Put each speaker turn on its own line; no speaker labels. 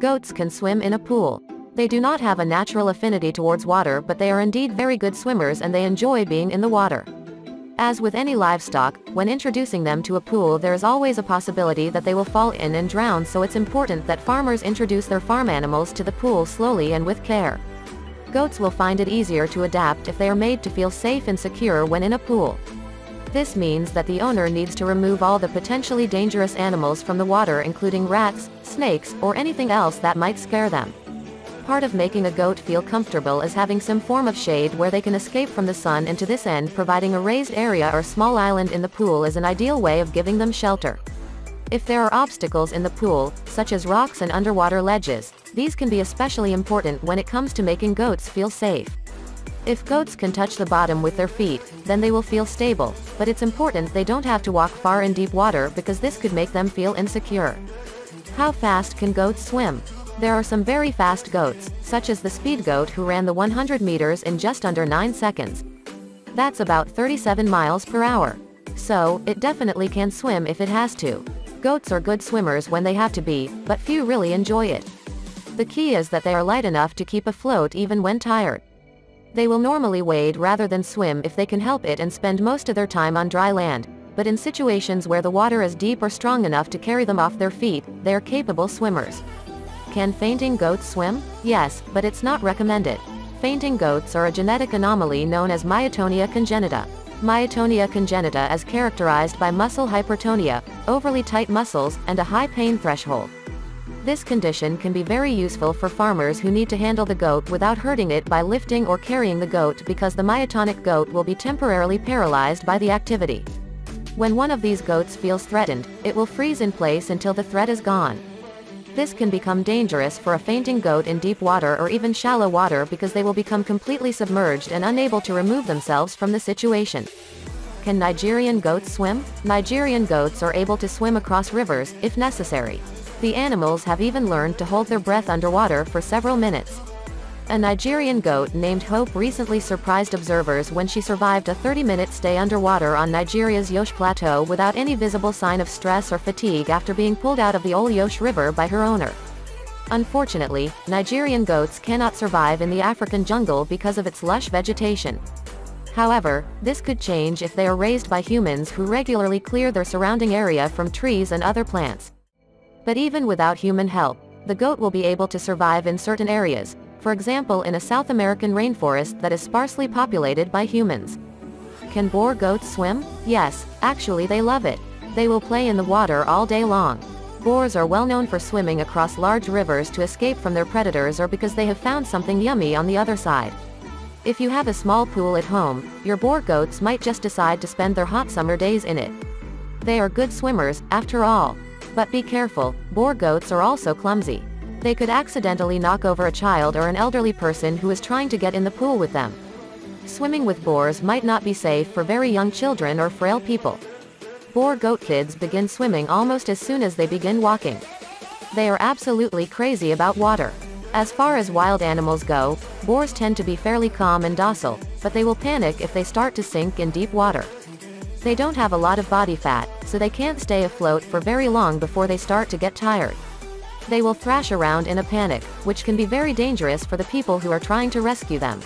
Goats can swim in a pool. They do not have a natural affinity towards water but they are indeed very good swimmers and they enjoy being in the water. As with any livestock, when introducing them to a pool there is always a possibility that they will fall in and drown so it's important that farmers introduce their farm animals to the pool slowly and with care. Goats will find it easier to adapt if they are made to feel safe and secure when in a pool. This means that the owner needs to remove all the potentially dangerous animals from the water including rats, snakes, or anything else that might scare them. Part of making a goat feel comfortable is having some form of shade where they can escape from the sun and to this end providing a raised area or small island in the pool is an ideal way of giving them shelter. If there are obstacles in the pool, such as rocks and underwater ledges, these can be especially important when it comes to making goats feel safe. If goats can touch the bottom with their feet, then they will feel stable, but it's important they don't have to walk far in deep water because this could make them feel insecure. How fast can goats swim? There are some very fast goats, such as the speed goat who ran the 100 meters in just under 9 seconds. That's about 37 miles per hour. So, it definitely can swim if it has to. Goats are good swimmers when they have to be, but few really enjoy it. The key is that they are light enough to keep afloat even when tired. They will normally wade rather than swim if they can help it and spend most of their time on dry land, but in situations where the water is deep or strong enough to carry them off their feet, they are capable swimmers. Can fainting goats swim? Yes, but it's not recommended. Fainting goats are a genetic anomaly known as myotonia congenita. Myotonia congenita is characterized by muscle hypertonia, overly tight muscles, and a high pain threshold. This condition can be very useful for farmers who need to handle the goat without hurting it by lifting or carrying the goat because the myotonic goat will be temporarily paralyzed by the activity. When one of these goats feels threatened, it will freeze in place until the threat is gone. This can become dangerous for a fainting goat in deep water or even shallow water because they will become completely submerged and unable to remove themselves from the situation. Can Nigerian goats swim? Nigerian goats are able to swim across rivers, if necessary. The animals have even learned to hold their breath underwater for several minutes. A Nigerian goat named Hope recently surprised observers when she survived a 30-minute stay underwater on Nigeria's Yosh Plateau without any visible sign of stress or fatigue after being pulled out of the Ol Yosh River by her owner. Unfortunately, Nigerian goats cannot survive in the African jungle because of its lush vegetation. However, this could change if they are raised by humans who regularly clear their surrounding area from trees and other plants. But even without human help, the goat will be able to survive in certain areas, for example in a South American rainforest that is sparsely populated by humans. Can Boer goats swim? Yes, actually they love it. They will play in the water all day long. Boars are well known for swimming across large rivers to escape from their predators or because they have found something yummy on the other side. If you have a small pool at home, your Boer goats might just decide to spend their hot summer days in it. They are good swimmers, after all. But be careful, Boer goats are also clumsy. They could accidentally knock over a child or an elderly person who is trying to get in the pool with them. Swimming with boars might not be safe for very young children or frail people. Boer goat kids begin swimming almost as soon as they begin walking. They are absolutely crazy about water. As far as wild animals go, boars tend to be fairly calm and docile, but they will panic if they start to sink in deep water. They don't have a lot of body fat, so they can't stay afloat for very long before they start to get tired. They will thrash around in a panic, which can be very dangerous for the people who are trying to rescue them.